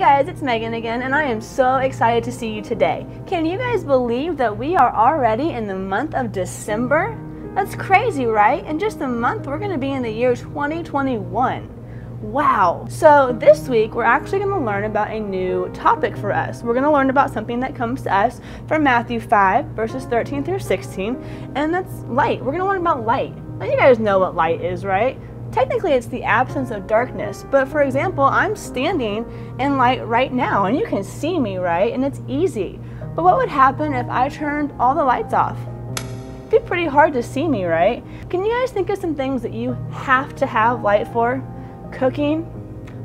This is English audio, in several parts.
guys, it's Meghann again, and I am so excited to see you today. Can you guys believe that we are already in the month of December? That's crazy, right? In just a month, we're going to be in the year 2021. Wow. So this week, we're actually going to learn about a new topic for us. We're going to learn about something that comes to us from Matthew 5, verses 13 through 16, and that's light. We're going to learn about light. Now, you guys know what light is, right? Technically, it's the absence of darkness, but for example, I'm standing in light right now, and you can see me, right? And it's easy. But what would happen if I turned all the lights off? It'd be pretty hard to see me, right? Can you guys think of some things that you have to have light for? cooking,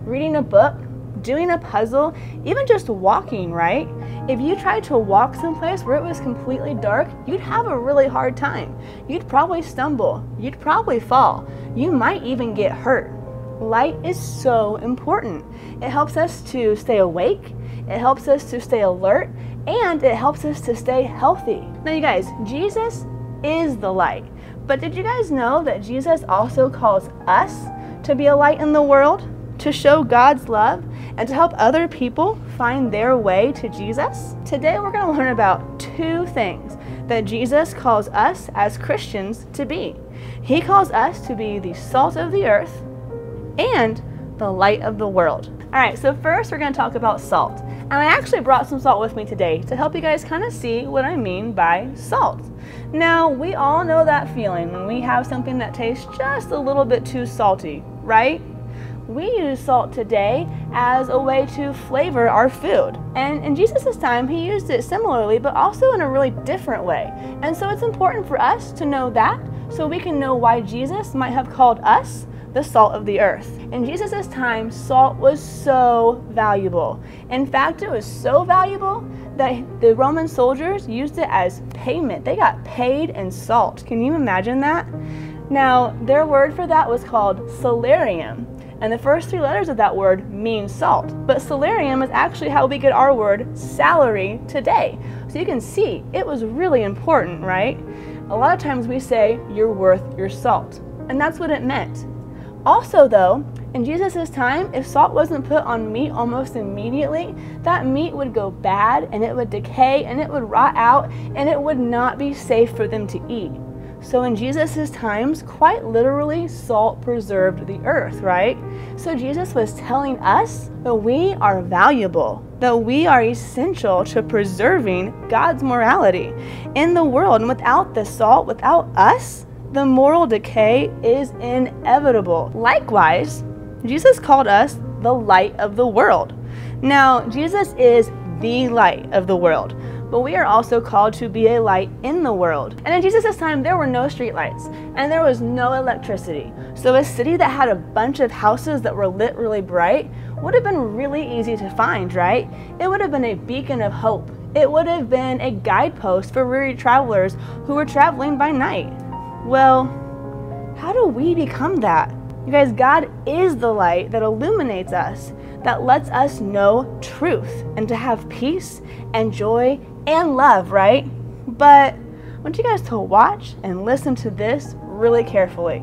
reading a book, doing a puzzle, even just walking, right? If you tried to walk someplace where it was completely dark, you'd have a really hard time. You'd probably stumble. You'd probably fall. You might even get hurt. Light is so important. It helps us to stay awake, it helps us to stay alert, and it helps us to stay healthy. Now, you guys, Jesus is the light. But did you guys know that Jesus also calls us to be a light in the world, to show God's love, and to help other people find their way to Jesus? Today we're going to learn about two things that Jesus calls us as Christians to be. He calls us to be the salt of the earth and the light of the world. All right, so first we're going to talk about salt. And I actually brought some salt with me today to help you guys kind of see what I mean by salt. Now, we all know that feeling when we have something that tastes just a little bit too salty, right? We use salt today as a way to flavor our food. And in Jesus' time, he used it similarly, but also in a really different way. And so it's important for us to know that so we can know why Jesus might have called us the salt of the earth. In Jesus' time, salt was so valuable. In fact, it was so valuable that the Roman soldiers used it as payment. They got paid in salt. Can you imagine that? Now, their word for that was called salarium. And the first three letters of that word mean salt. But salarium is actually how we get our word salary today. So you can see it was really important, right? A lot of times we say, you're worth your salt. And that's what it meant. Also, though, in Jesus' time, if salt wasn't put on meat almost immediately, that meat would go bad and it would decay and it would rot out and it would not be safe for them to eat. So in Jesus' times, quite literally, salt preserved the earth, right? So Jesus was telling us that we are valuable, that we are essential to preserving God's morality in the world. And without the salt, without us, the moral decay is inevitable. Likewise, Jesus called us the light of the world. Now, Jesus is the light of the world but we are also called to be a light in the world. And in Jesus' time, there were no streetlights and there was no electricity. So a city that had a bunch of houses that were lit really bright would have been really easy to find, right? It would have been a beacon of hope. It would have been a guidepost for weary travelers who were traveling by night. Well, how do we become that? You guys, God is the light that illuminates us, that lets us know truth and to have peace and joy and love, right? But I want you guys to watch and listen to this really carefully.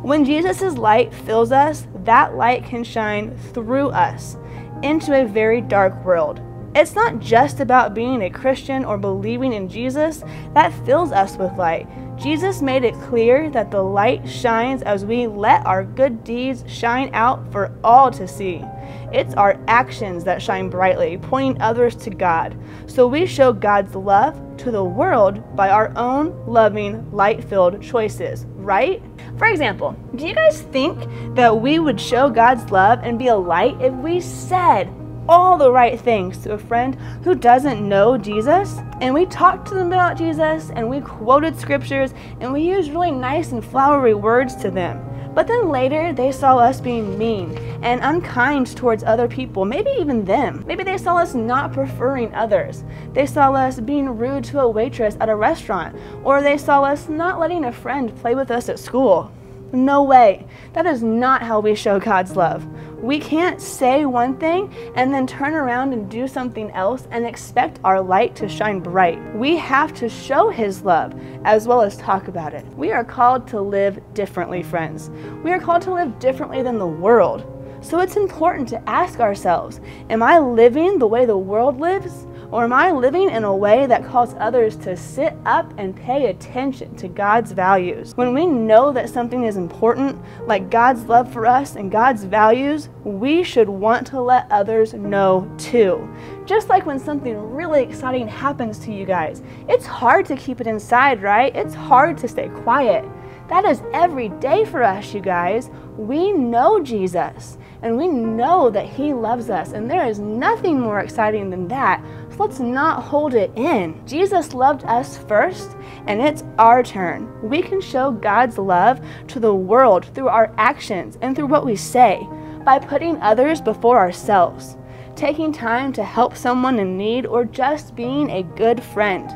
When Jesus' light fills us, that light can shine through us into a very dark world. It's not just about being a Christian or believing in Jesus that fills us with light. Jesus made it clear that the light shines as we let our good deeds shine out for all to see. It's our actions that shine brightly, pointing others to God. So we show God's love to the world by our own loving, light filled choices, right? For example, do you guys think that we would show God's love and be a light if we said all the right things to a friend who doesn't know Jesus? And we talked to them about Jesus and we quoted scriptures and we used really nice and flowery words to them. But then later, they saw us being mean and unkind towards other people, maybe even them. Maybe they saw us not preferring others. They saw us being rude to a waitress at a restaurant, or they saw us not letting a friend play with us at school. No way. That is not how we show God's love. We can't say one thing and then turn around and do something else and expect our light to shine bright. We have to show His love as well as talk about it. We are called to live differently, friends. We are called to live differently than the world. So it's important to ask ourselves Am I living the way the world lives? Or am I living in a way that calls others to sit up and pay attention to God's values? When we know that something is important, like God's love for us and God's values, we should want to let others know too. Just like when something really exciting happens to you guys, it's hard to keep it inside, right? It's hard to stay quiet. That is every day for us, you guys. We know Jesus and we know that He loves us, and there is nothing more exciting than that. So let's not hold it in. Jesus loved us first, and it's our turn. We can show God's love to the world through our actions and through what we say by putting others before ourselves, taking time to help someone in need, or just being a good friend.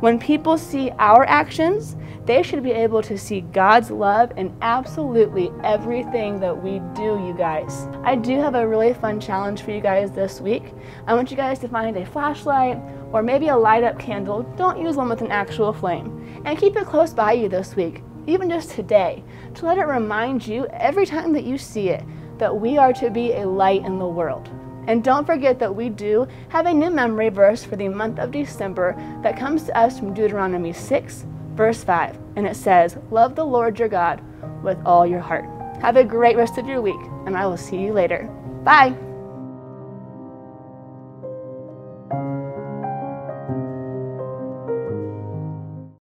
When people see our actions, they should be able to see God's love in absolutely everything that we do, you guys. I do have a really fun challenge for you guys this week. I want you guys to find a flashlight or maybe a light up candle. Don't use one with an actual flame. And keep it close by you this week, even just today, to let it remind you every time that you see it that we are to be a light in the world. And don't forget that we do have a new memory verse for the month of December that comes to us from Deuteronomy 6, verse 5. And it says, Love the Lord your God with all your heart. Have a great rest of your week, and I will see you later. Bye.